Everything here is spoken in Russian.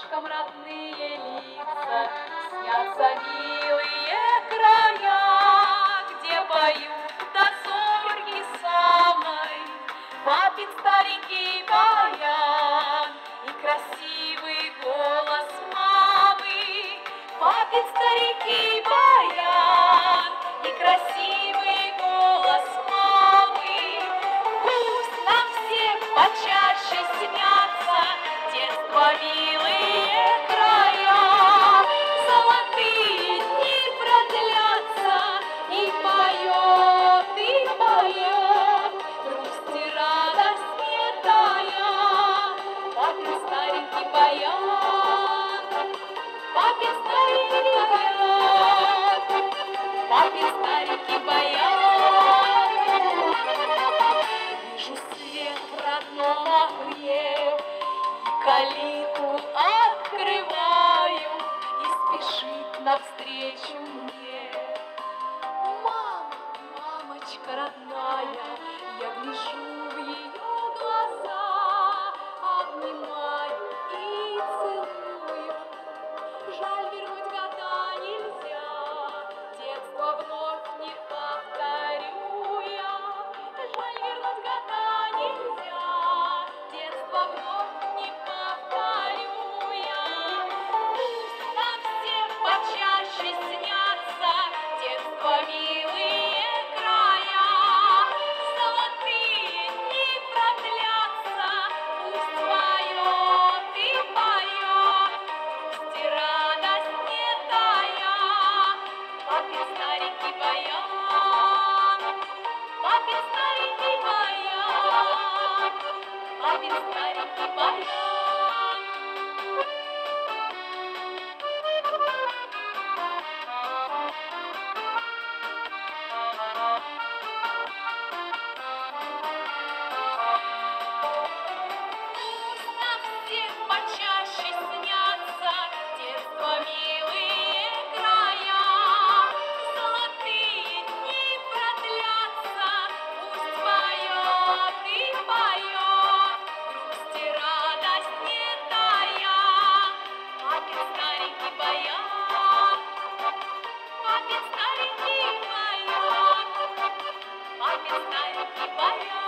окошком родные лица, снятся милые края, где поют до зорьки самой, папин старенький баян и красивый голос мамы, папин старенький калитку открываю И спешит навстречу мне. Мама, мамочка родная, я гляжу estar em Tubarão. Bye.